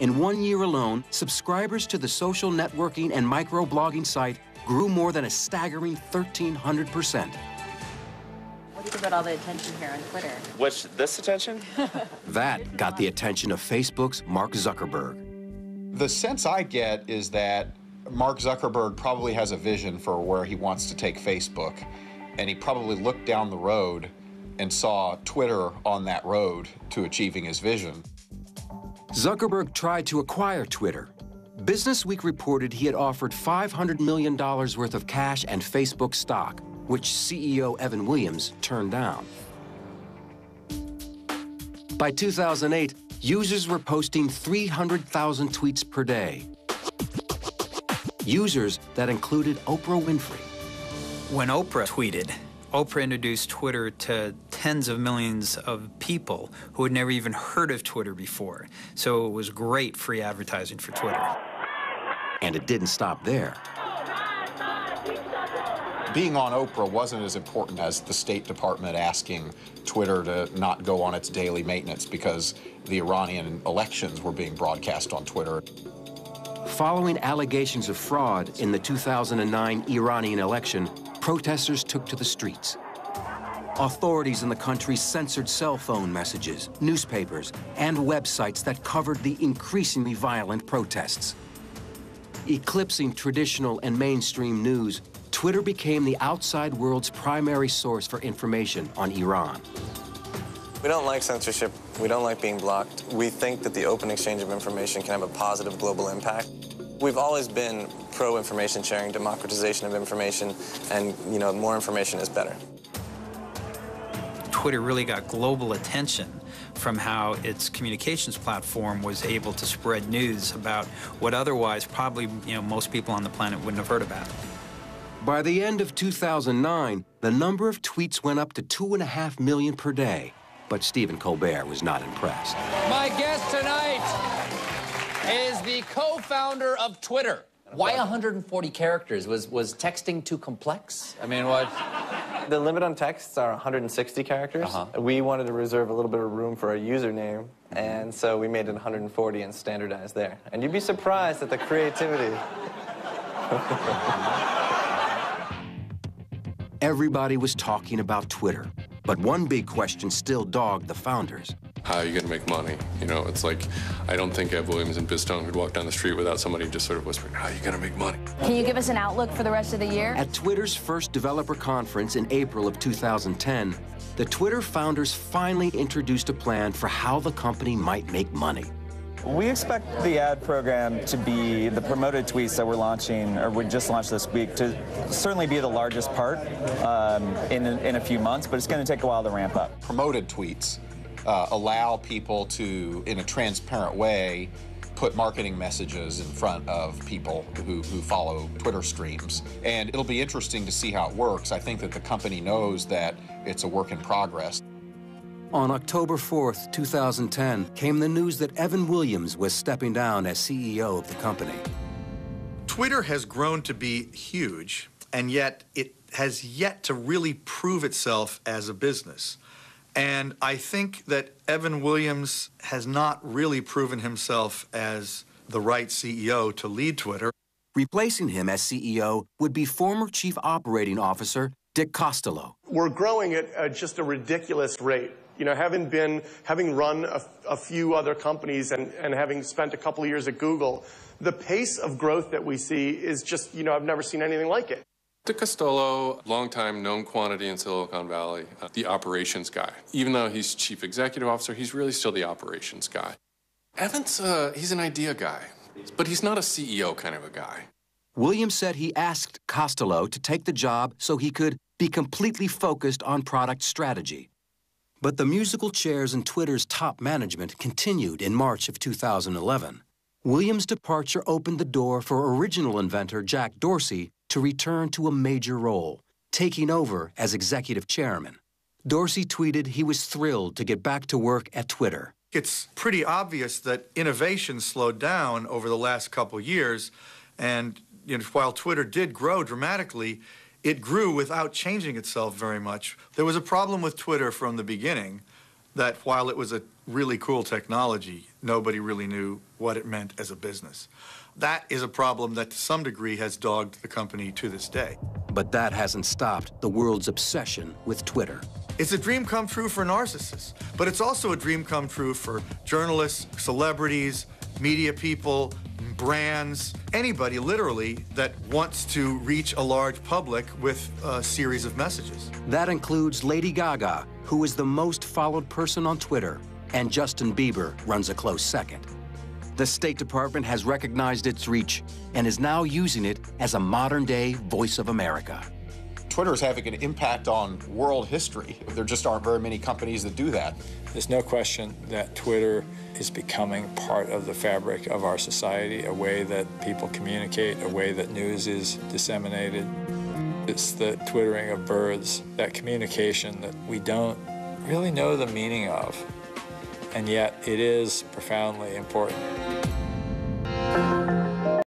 In one year alone, subscribers to the social networking and microblogging site grew more than a staggering 1,300%. What do you think about all the attention here on Twitter? What's this attention? That got the attention of Facebook's Mark Zuckerberg. The sense I get is that Mark Zuckerberg probably has a vision for where he wants to take Facebook, and he probably looked down the road and saw Twitter on that road to achieving his vision. Zuckerberg tried to acquire Twitter. Business Week reported he had offered $500 million worth of cash and Facebook stock, which CEO Evan Williams turned down. By 2008, users were posting 300,000 tweets per day. Users that included Oprah Winfrey. When Oprah tweeted, Oprah introduced Twitter to tens of millions of people who had never even heard of Twitter before. So it was great free advertising for Twitter. And it didn't stop there. Being on Oprah wasn't as important as the State Department asking Twitter to not go on its daily maintenance because the Iranian elections were being broadcast on Twitter. Following allegations of fraud in the 2009 Iranian election, protesters took to the streets. Authorities in the country censored cell phone messages, newspapers, and websites that covered the increasingly violent protests. Eclipsing traditional and mainstream news, Twitter became the outside world's primary source for information on Iran. We don't like censorship. We don't like being blocked. We think that the open exchange of information can have a positive global impact. We've always been pro-information sharing, democratization of information, and, you know, more information is better. Twitter really got global attention from how its communications platform was able to spread news about what otherwise probably, you know, most people on the planet wouldn't have heard about. By the end of 2009, the number of tweets went up to two and a half million per day. But Stephen Colbert was not impressed. My guest tonight is the co-founder of Twitter. Why 140 characters? Was was texting too complex? I mean, what? The limit on texts are 160 characters. Uh-huh. We wanted to reserve a little bit of room for a username, and so we made it 140 and standardized there. And you'd be surprised at the creativity. Everybody was talking about Twitter. But one big question still dogged the founders. How are you going to make money? You know, it's like, I don't think Ev Williams and Biz Stone could walk down the street without somebody just sort of whispering, how are you going to make money? Can you give us an outlook for the rest of the year? At Twitter's first developer conference in April of 2010, the Twitter founders finally introduced a plan for how the company might make money. We expect the ad program to be the promoted tweets that we're launching, or we just launched this week, to certainly be the largest part um, in, in a few months, but it's going to take a while to ramp up. Promoted tweets uh, allow people to, in a transparent way, put marketing messages in front of people who, who follow Twitter streams. And it'll be interesting to see how it works. I think that the company knows that it's a work in progress. On October 4th, 2010, came the news that Evan Williams was stepping down as CEO of the company. Twitter has grown to be huge, and yet it has yet to really prove itself as a business. And I think that Evan Williams has not really proven himself as the right CEO to lead Twitter. Replacing him as CEO would be former Chief Operating Officer Dick Costolo. We're growing at uh, just a ridiculous rate. You know, having been, having run a, a few other companies and, and having spent a couple of years at Google, the pace of growth that we see is just, you know, I've never seen anything like it. Dick Costolo, longtime known quantity in Silicon Valley, uh, the operations guy. Even though he's chief executive officer, he's really still the operations guy. Evans, uh, he's an idea guy, but he's not a CEO kind of a guy. Williams said he asked Costolo to take the job so he could be completely focused on product strategy. But the musical chairs in Twitter's top management continued in March of 2011. Williams' departure opened the door for original inventor Jack Dorsey to return to a major role, taking over as executive chairman. Dorsey tweeted he was thrilled to get back to work at Twitter. It's pretty obvious that innovation slowed down over the last couple years, and you know, while Twitter did grow dramatically, it grew without changing itself very much. There was a problem with Twitter from the beginning. That while it was a really cool technology, nobody really knew what it meant as a business. That is a problem that to some degree has dogged the company to this day. But that hasn't stopped the world's obsession with Twitter. It's a dream come true for narcissists, but it's also a dream come true for journalists, celebrities, media people, brands, anybody literally that wants to reach a large public with a series of messages. That includes Lady Gaga, who is the most followed person on Twitter, and Justin Bieber runs a close second. The State Department has recognized its reach and is now using it as a modern day voice of America. Twitter is having an impact on world history. There just aren't very many companies that do that. There's no question that Twitter is becoming part of the fabric of our society, a way that people communicate, a way that news is disseminated. It's the twittering of birds, that communication that we don't really know the meaning of, and yet it is profoundly important.